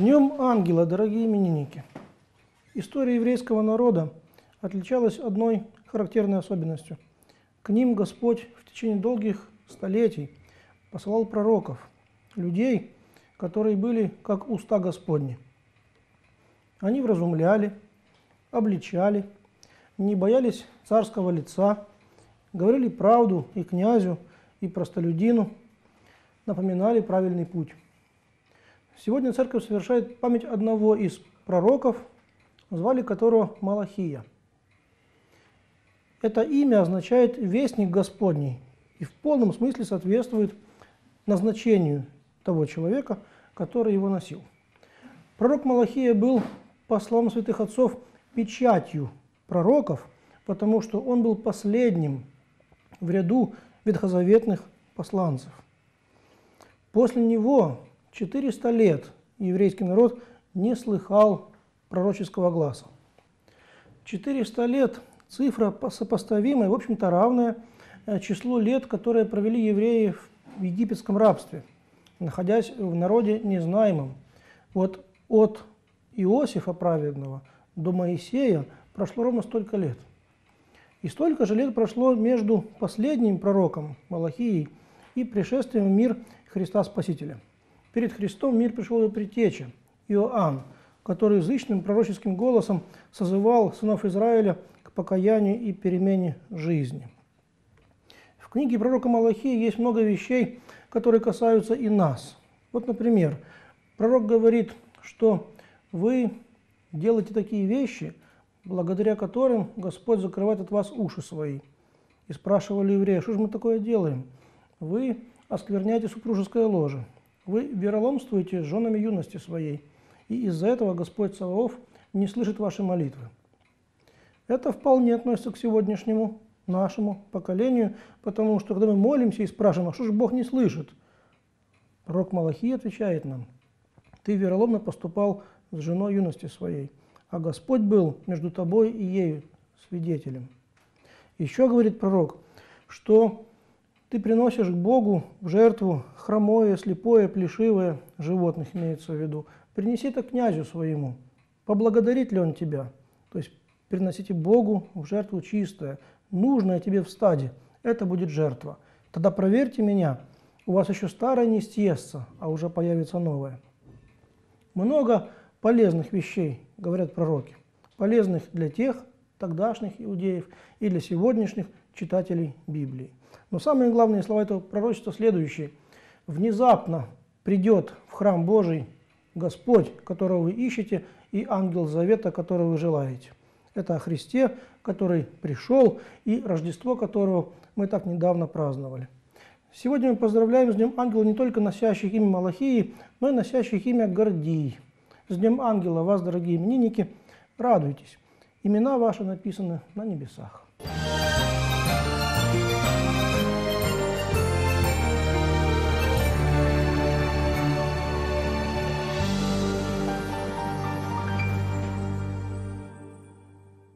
Днем ангела, дорогие именинники! История еврейского народа отличалась одной характерной особенностью. К ним Господь в течение долгих столетий посылал пророков, людей, которые были как уста Господни. Они вразумляли, обличали, не боялись царского лица, говорили правду и князю, и простолюдину, напоминали правильный путь. Сегодня церковь совершает память одного из пророков, звали которого Малахия. Это имя означает «вестник Господний» и в полном смысле соответствует назначению того человека, который его носил. Пророк Малахия был, по словам святых отцов, печатью пророков, потому что он был последним в ряду ветхозаветных посланцев. После него 400 лет еврейский народ не слыхал пророческого глаза. 400 лет – цифра сопоставимая, в общем-то равная э, числу лет, которые провели евреи в египетском рабстве, находясь в народе незнаемом. Вот от Иосифа праведного до Моисея прошло ровно столько лет. И столько же лет прошло между последним пророком Малахией и пришествием в мир Христа Спасителя – Перед Христом мир пришел и предтеча, Иоанн, который язычным пророческим голосом созывал сынов Израиля к покаянию и перемене жизни. В книге пророка Малахии есть много вещей, которые касаются и нас. Вот, например, пророк говорит, что вы делаете такие вещи, благодаря которым Господь закрывает от вас уши свои. И спрашивали еврея, что же мы такое делаем? Вы оскверняете супружеское ложе, вы вероломствуете женами юности своей, и из-за этого Господь Саваоф не слышит ваши молитвы. Это вполне относится к сегодняшнему нашему поколению, потому что когда мы молимся и спрашиваем, а что же Бог не слышит? Пророк Малахий отвечает нам, ты вероломно поступал с женой юности своей, а Господь был между тобой и ею свидетелем. Еще говорит пророк, что ты приносишь к Богу в жертву хромое, слепое, плешивое, животных имеется в виду. Принеси это князю своему. Поблагодарит ли он тебя? То есть приносите Богу в жертву чистое, нужное тебе в стаде. Это будет жертва. Тогда проверьте меня, у вас еще старое не съестся, а уже появится новое. Много полезных вещей, говорят пророки. Полезных для тех тогдашних иудеев и для сегодняшних читателей Библии. Но самые главные слова этого пророчества следующие. «Внезапно придет в храм Божий Господь, которого вы ищете, и ангел завета, которого вы желаете». Это о Христе, который пришел, и Рождество которого мы так недавно праздновали. Сегодня мы поздравляем с Днем Ангела не только носящих имя Малахии, но и носящих имя Гордий. С Днем Ангела вас, дорогие именинники, радуйтесь. Имена ваши написаны на небесах.